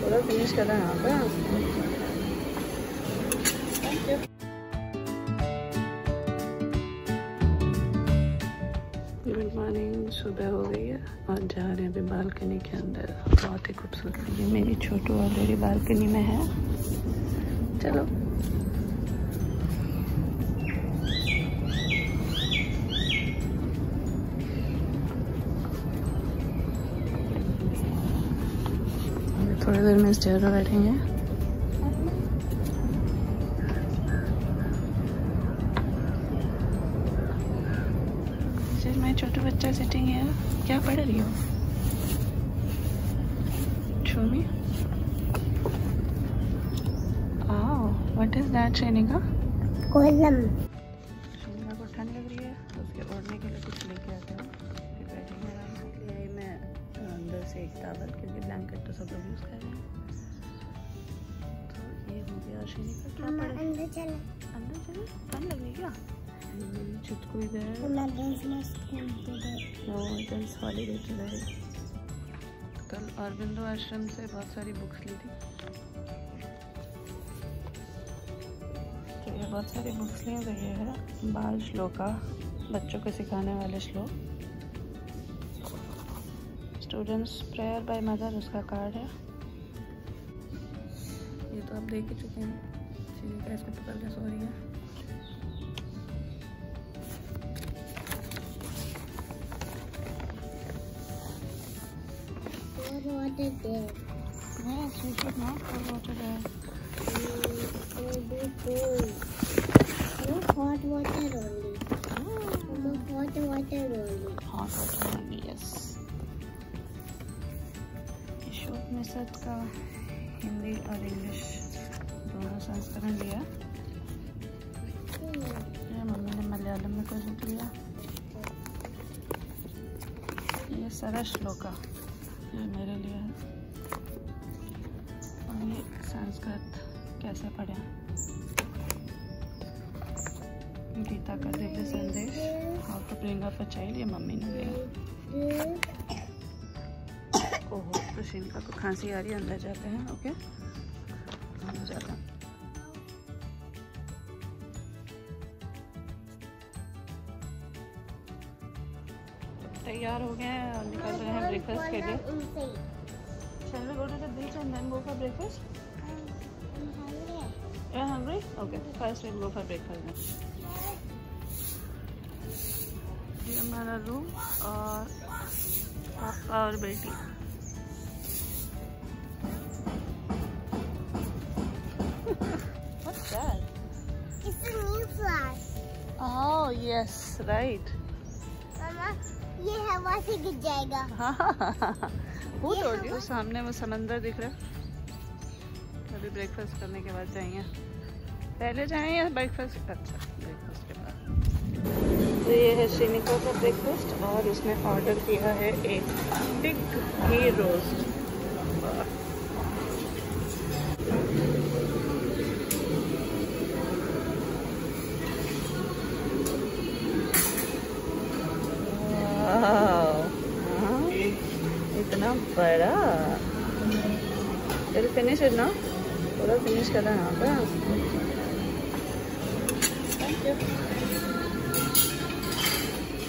पूरा फिनिश है यहाँ पे। Thank you. गुड मॉर्निंग सुबह हो गई है और जा रहे हैं अभी बालकनी के अंदर। बहुत ही खूबसूरत ये मेरी छोटू और ऑलरेडी बालकनी में है। चलो। थोड़ी देर में इस चेयर पर बैठेंगे। मैं छोटा बच्चा सिटिंग है क्या पढ़ रही हो? छोमी आओ व्हाट इज़ दैट शैनिका कोलम शैनिका को ठंड लग रही है उसके ओढ़ने के लिए कुछ लेके आते हैं। अंदर से एक टावल क्योंकि ब्लैंकेट तो सब लोग यूज़ कर रहे हैं। तो ये हो गया शैनिका क्या पढ़ अंदर चलो। अंदर चलो? ठंड लग रही क्या? छुटकू इधर holiday today. कल अरविंदो आश्रम से बहुत सारी बुक्स ली थी। तो ये बहुत सारी बुक्स लिए तो ये है। बाल श्लोका बच्चों को सिखाने वाले श्लोक। स्टूडेंट्स प्रेयर बाय मदर उसका कार्ड है ये तो आप देख ही चुके हैं सीधी का इसको पकड़ के सो रही है What water there? Yes, we should not put water there. Mm, it will be cold. No hot water only. मिसत का हिंदी और इंग्लिश दोनों संस्करण लिया. ये मम्मी ने मलयालम में कुछ लिया ये सारा श्लोका ये मेरे लिए है। और ये संस्कृत कैसे पढ़ें? गीता का दिव्य संदेश how to bring up a child ये मम्मी ने लिया। ओहो तो रशिनका को तो खांसी आ रही है, अंदर जाते हैं, ओके? तैयार हो गए हैं निकल रहे हैं ब्रेकफास्ट के लिए। चलो बोलो तो beach and then go for breakfast I am hungry okay first we go for breakfast ये हमारा रूम और पापा और बेटी। Oh yes, right. ये हवा से गिर जाएगा। you? सामने वो समंदर दिख रहा है। अभी ब्रेकफास्ट करने के बाद जाएँगे। पहले जाएँ या ब्रेकफास्ट अच्छा ब्रेकफास्ट के बाद। तो ये है श्रीनिका का ब्रेकफास्ट और उसने ऑर्डर किया है एक थिक घी रोस्ट इतना बड़ा चल फिनिश है ना पूरा फिनिश करना यहाँ पे Thank you.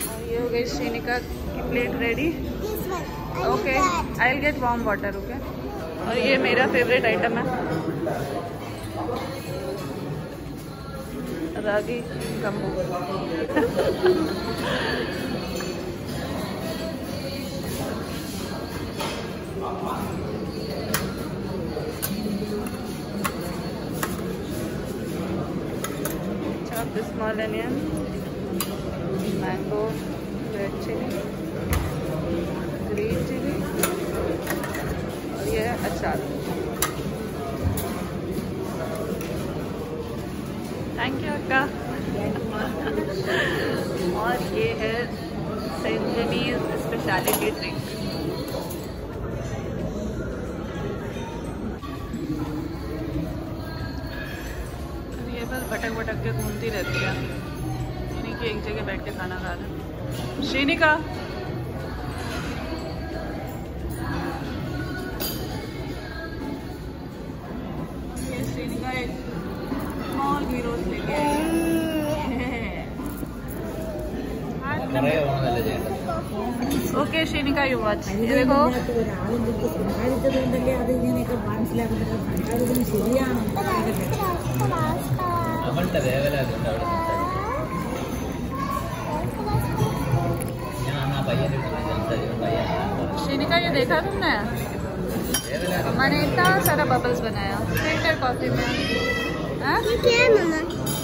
और ये हो गई श्रीनिका की plate ready okay I will get warm water okay और ये मेरा फेवरेट आइटम है। रागी गम्बू the small onion, mango, red chili, green chili और ये है अचार थैंक यू अक्का और ये है सेंट स्पेशलिटी ड्रिंक भटक के घूमती रहती है। यानी कि एक जगह बैठ के खाना खा रहे श्रीनिका! ये Shrinika okay Shrinika you watch ये देखो। ഒരാളെന്തൊക്കെ സംസാരിച്ചതുകൊണ്ടല്ലേ അത് ഇങ്ങനെയൊക്കെ മനസ്സിലാക്കുന്നത് സംസാരിക്കുന്നത് ശരിയാണോ നമ്മളുടെ വേവലാകുണ്ട് അവിടെ ഞാൻ ആ പയ്യനെ സംസാരിക്കും പയ്യൻ श्रीनिका ये देखा तुमने വേവലാകും मैंने इतना सारा बबल्स बनाया फिल्टर कॉफी में हाँ? क्या है मम्मा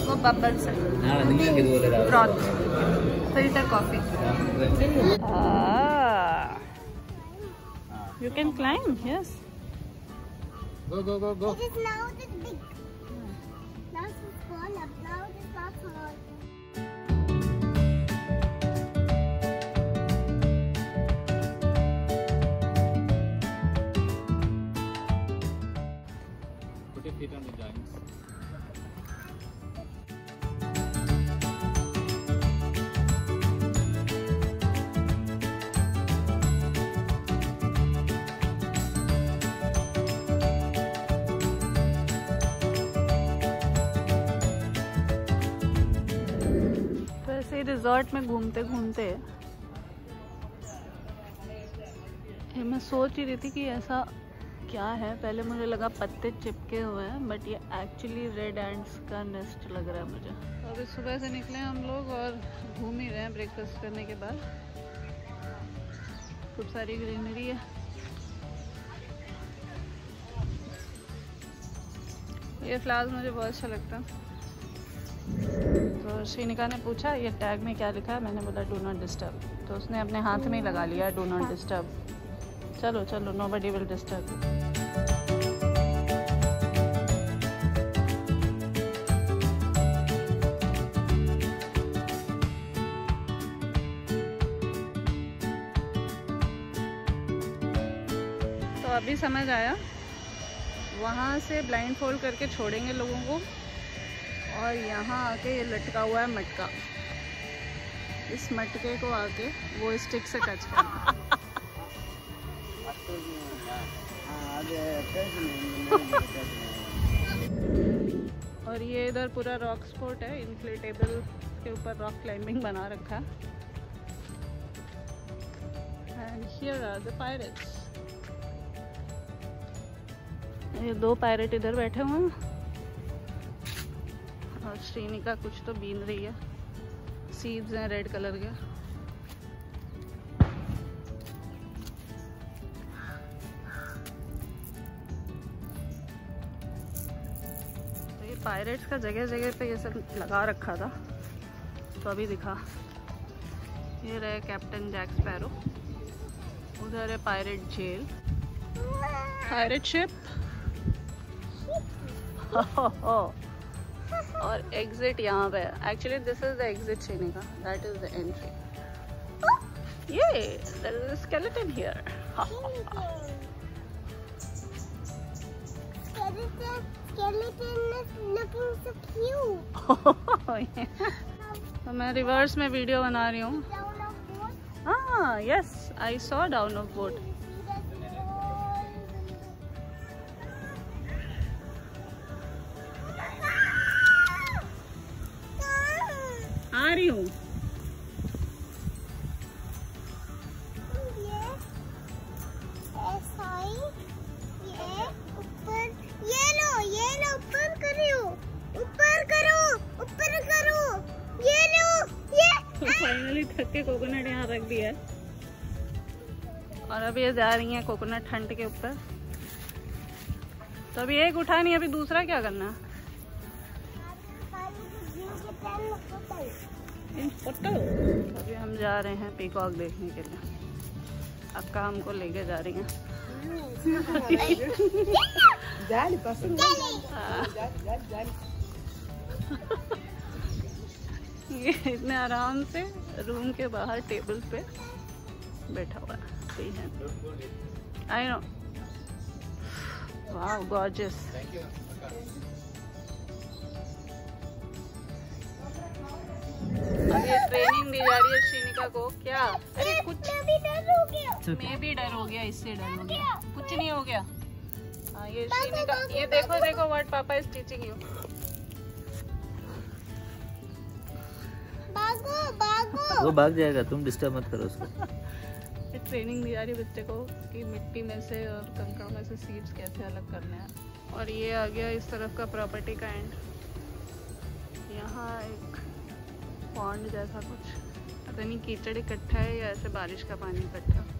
वो बबल्स है നാളെ നിങ്ങൾക്ക് ഇതുപോലെ ഒരു broth filter coffee You can climb, yes. Go go go go It is now it hard. Resort में घूमते घूमते मैं सोच ही रही थी कि ऐसा क्या है। पहले मुझे लगा पत्ते चिपके हुए हैं बट ये एक्चुअली रेड एंड्स का नेस्ट लग रहा है मुझे। अभी सुबह से निकले हम लोग और घूम ही रहे हैं ब्रेकफास्ट करने के बाद। खूब सारी ग्रीनरी है। ये फ्लावर्स मुझे बहुत अच्छा लगता है। तो श्रीनिका ने पूछा, ये टैग में क्या लिखा है? मैंने बोला डू नॉट डिस्टर्ब तो उसने अपने हाथ में ही लगा लिया डू नॉट डिस्टर्ब चलो चलो नो बडी विल डिस्टर्ब तो अभी समझ आया। वहाँ से ब्लाइंड फोल्ड करके छोड़ेंगे लोगों को। और यहाँ आके ये लटका हुआ है मटका। इस मटके को आके वो स्टिक से टच करना। और ये इधर पूरा रॉक स्पोर्ट है इन्फ्लेटेबल के ऊपर रॉक क्लाइंबिंग बना रखा। एंड ये दो पायरेट इधर बैठे हुए हैं। और श्रीनिका कुछ तो बीन रही है। सीड्स हैं रेड कलर के। तो ये पायरेट्स का जगह जगह पे ये सब लगा रखा था तो अभी दिखा। ये रहे कैप्टन जैक स्पैरो उधर है पायरेट जेल पायरेट शिप और एग्जिट यहाँ पे actually this is the exit Shrinika that is the entry ये there is a skeleton here. तो मैं रिवर्स में वीडियो बना रही हूँ. हाँ yes I saw down off boat ये लो ये फाइनली थक के कोकोनट यहाँ रख दिया और अभी ये जा रही हैं कोकोनट ठंड के ऊपर। तो अभी एक उठा नहीं अभी दूसरा क्या करना? है। अभी हम जा रहे हैं पीकॉक देखने के लिए। अक्का हमको लेके जा रही हैं। हाँ। ये इतने आराम से रूम के बाहर टेबल पे बैठा हुआ है। आई नो वाह गॉर्जियस ट्रेनिंग दी जा रही है को। क्या? अरे कुछ मैं भी डर हो गया। इससे डर हो गया। कुछ नहीं हो गया। हाँ, ये ये देखो देखो व्हाट पापा इज़ टीचिंग यू वो भाग जाएगा तुम डिस्टर्ब मत करो उसको। ट्रेनिंग दी जा रही बच्चे को कि मिट्टी में से और कंकड़ में से सीड्स कैसे अलग करने हैं। और ये आ गया इस तरफ़ का प्रॉपर्टी का एंड यहाँ एक पॉन्ड जैसा कुछ। पता नहीं कीचड़ इकट्ठा है या ऐसे बारिश का पानी इकट्ठा?